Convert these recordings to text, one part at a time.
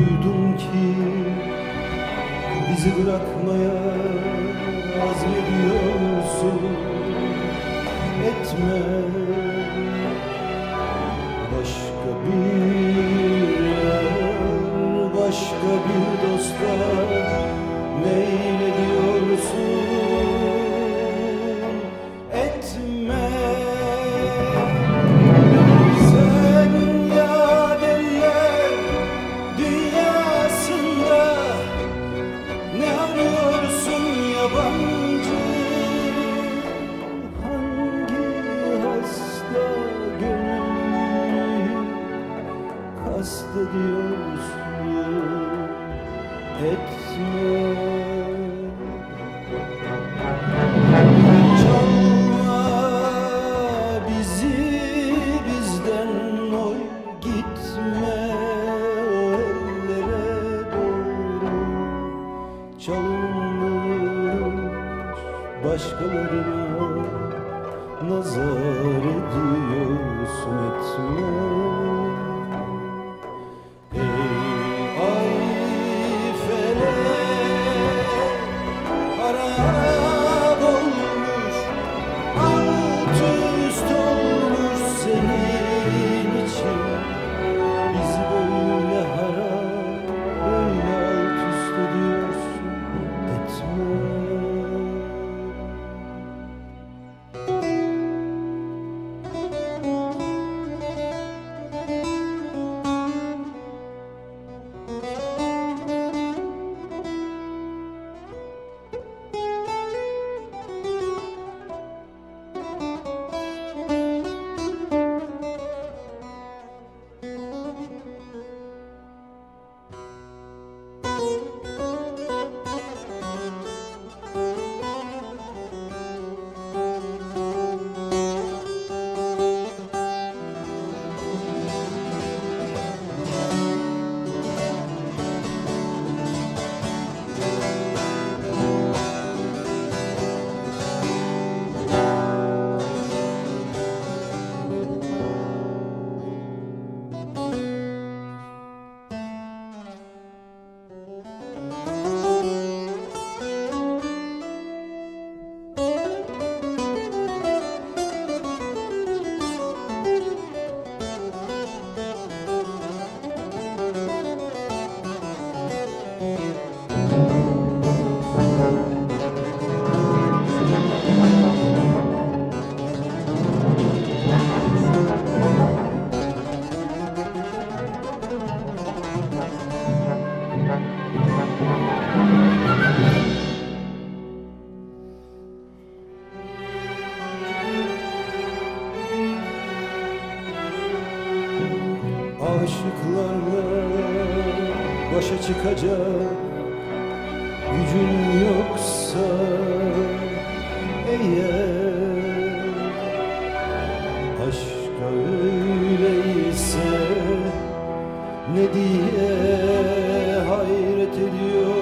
duydum ki bizi bırakmaya azmediyorsun. Etme kastediyorsun etme Çalma bizi bizden oy gitme. Ellere doğru Çalınmış başkalarına nazar love. Aşıklarla başa çıkacak gücün yoksa eğer Aşka öyleyse ne diye hayret ediyorsun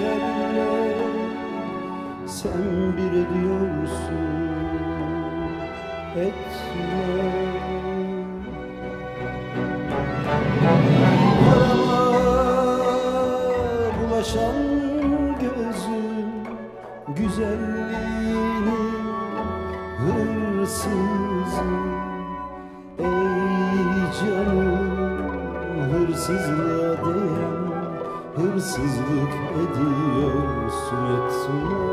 şekerle Sen bir ediyorsun Etme. Yarama bulaşan gözün güzelliğini hırsızım Ey canım hırsızlığa değen hırsızlık ediyorsun etme.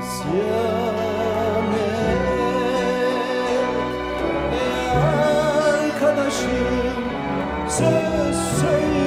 İsyan et. Ey arkadaşım Söz söyleyeceksen